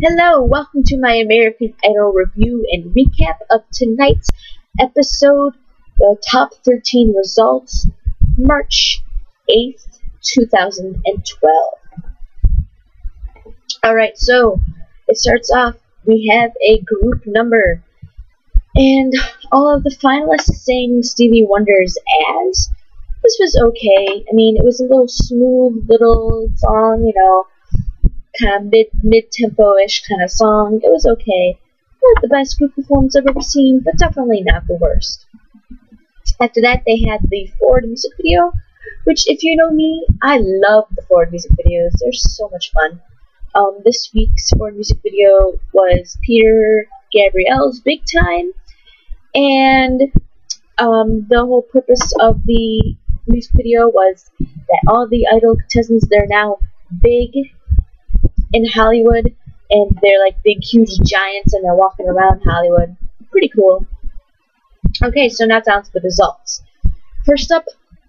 Hello, welcome to my American Idol review and recap of tonight's episode, the top 13 results, March 8th, 2012. Alright, so it starts off, we have a group number, and all of the finalists sang Stevie Wonder's As. This was okay. I mean, it was a little smooth little song, you know kind of mid mid tempo ish kind of song. It was okay. Not the best group performance I've ever seen, but definitely not the worst. After that, they had the Ford music video, which, if you know me, I love the Ford music videos. They're so much fun. Um, this week's Ford music video was Peter Gabriel's Big Time, and um, the whole purpose of the music video was that all the idol contestants they're now big in Hollywood, and they're like big, huge giants, and they're walking around Hollywood. Pretty cool. Okay, so now down to the results. First up,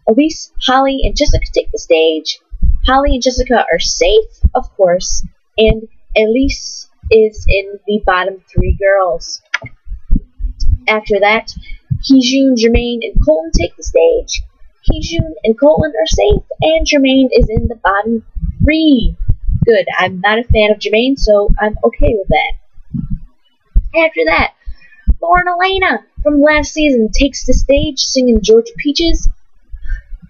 Elise, Holly, and Jessica take the stage. Holly and Jessica are safe, of course, and Elise is in the bottom three girls. After that, Heejun, Jermaine, and Colton take the stage. Heejun and Colton are safe, and Jermaine is in the bottom three good. I'm not a fan of Jermaine, so I'm okay with that. After that, Lauren Alaina from last season takes the stage singing Georgia Peaches.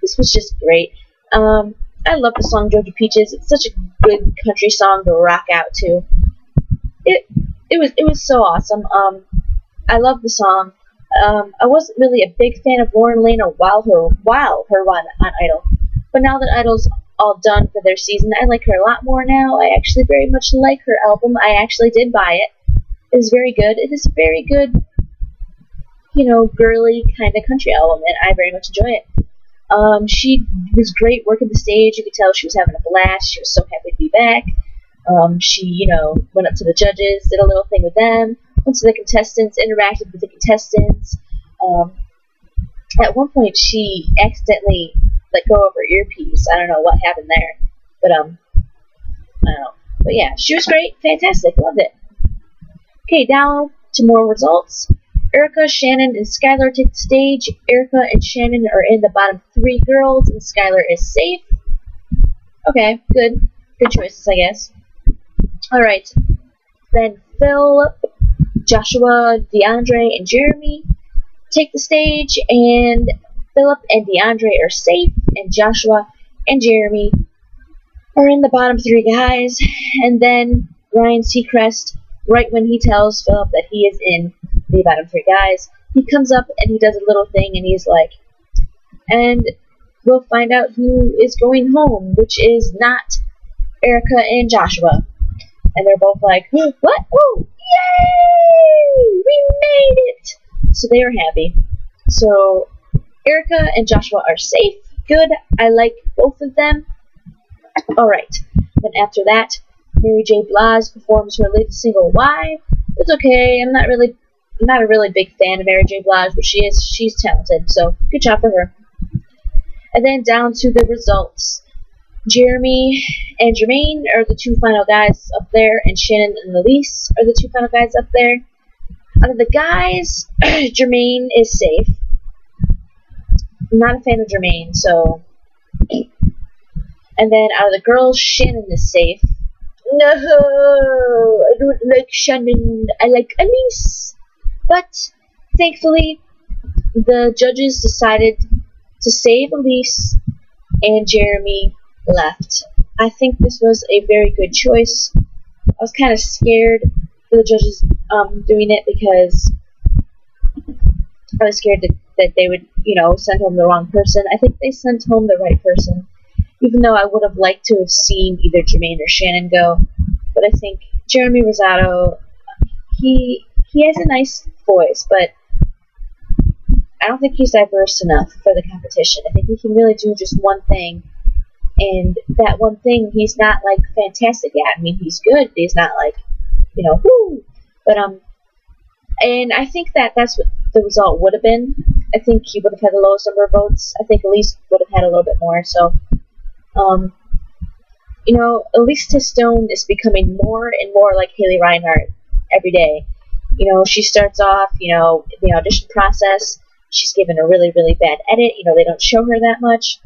This was just great. Um, I love the song Georgia Peaches. It's such a good country song to rock out to. It it was it was so awesome. Um, I love the song. Um, I wasn't really a big fan of Lauren Alaina while her while her run on Idol, but now that Idol's all done for their season. I like her a lot more now. I actually very much like her album. I actually did buy it. It is very good. It is very good, you know, girly kind of country album, and I very much enjoy it. Um, she was great working the stage. You could tell she was having a blast. She was so happy to be back. Um, she, you know, went up to the judges, did a little thing with them, went to the contestants, interacted with the contestants. Um, at one point, she accidentally let go of her earpiece. I don't know what happened there, but um, I don't know. But yeah, she was great, fantastic, loved it. Okay, down to more results. Erika, Shannon, and Skylar take the stage. Erika and Shannon are in the bottom three girls, and Skylar is safe. Okay, good. Good choices, I guess. Alright. Then Phil, Joshua, DeAndre, and Jeremy take the stage, and Philip and DeAndre are safe, and Joshua and Jeremy are in the bottom three guys. And then Ryan Seacrest, right when he tells Philip that he is in the bottom three guys, he comes up and he does a little thing and he's like, and we'll find out who is going home, which is not Erika and Joshua. And they're both like, what? Oh, yay! We made it! So they are happy. So Erika and Joshua are safe. Good. I like both of them. Alright. Then after that, Mary J. Blige performs her latest single, Why? It's okay. I'm not really I'm not a really big fan of Mary J. Blige, but she is she's talented, so good job for her. And then down to the results. Jeremy and Jermaine are the two final guys up there, and Shannon and Elise are the two final guys up there. Out of the guys, Jermaine is safe. I'm not a fan of Jermaine, so. And then out of the girls, Shannon is safe. No, I don't like Shannon. I like Elise. But thankfully, the judges decided to save Elise, and Jeremy left. I think this was a very good choice. I was kind of scared for the judges um, doing it because I was scared that, that they would, you know, send home the wrong person. I think they sent home the right person, even though I would have liked to have seen either Jermaine or Shannon go. But I think Jeremy Rosado, he he has a nice voice, but I don't think he's diverse enough for the competition. I think he can really do just one thing, and that one thing he's not like fantastic at. I mean, he's good, but he's not like, you know, whoo. But um, and I think that that's what the result would have been. I think he would have had the lowest number of votes. I think Elise would have had a little bit more. So, um, you know, Elise Testone is becoming more and more like Haley Reinhart every day. You know, she starts off, you know, the audition process. She's given a really, really bad edit. You know, they don't show her that much,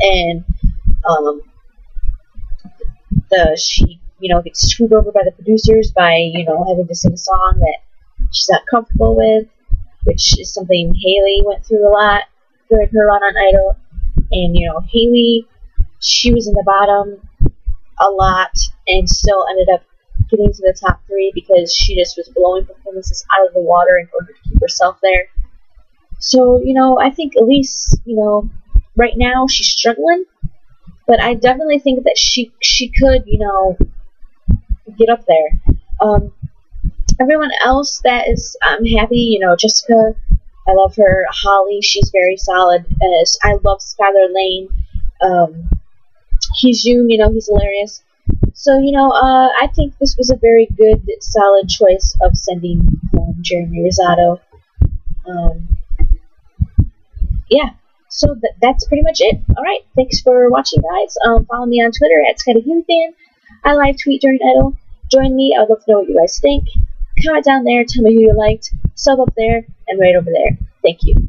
and um, the she, you know, gets screwed over by the producers by you know having to sing a song that she's not comfortable with, which is something Haley went through a lot during her run on Idol. And you know, Haley, she was in the bottom a lot and still ended up getting to the top three because she just was blowing performances out of the water in order to keep herself there. So, you know, I think Elise, you know, right now she's struggling, but I definitely think that she she could, you know, get up there. Um, everyone else that is I'm happy, you know, Jessica, I love her. Holly, she's very solid. I love Skylar Laine. Um, Heejun, you know, he's hilarious. So, you know, uh, I think this was a very good, solid choice of sending home Jeremy Rosado. Um, yeah, so th that's pretty much it. Alright, thanks for watching, guys. Um, follow me on Twitter at ScottyHaleyFan. I live tweet during Idol. Join me, I'd love to know what you guys think. Comment down there, tell me who you liked, sub up there, and right over there. Thank you.